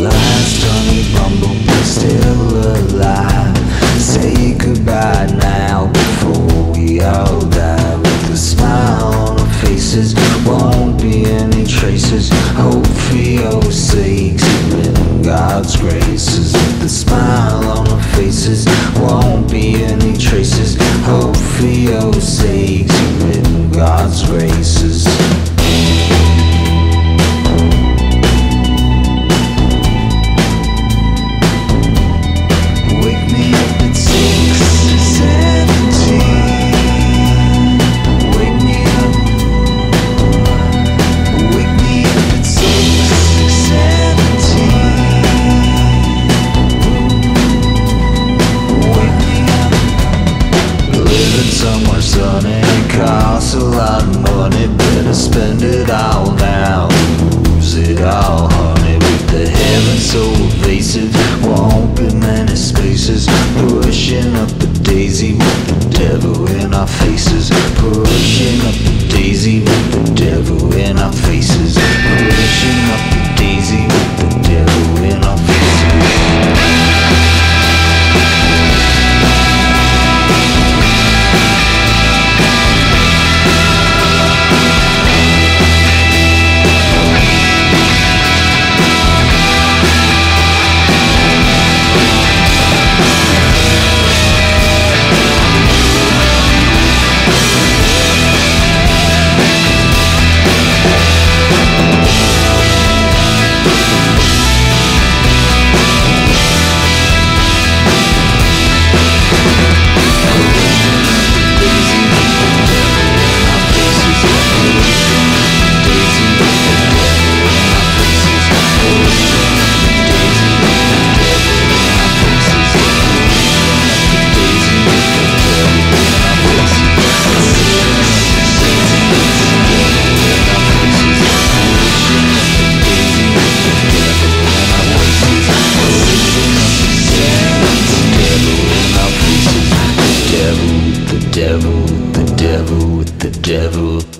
Last honey Bumble still alive. Say goodbye now before we all die With a smile on our faces. Won't be any traces. Hope for your sakes in God's graces. With the smile on our faces Won't be any traces. Hope for your sakes. Living somewhere sunny costs a lot of money. Better spend it all now. Lose it all, honey. With the heavens so evasive, won't be many spaces. Pushing up the daisy with the devil in our faces. Pushing devil, the devil, the devil, the devil.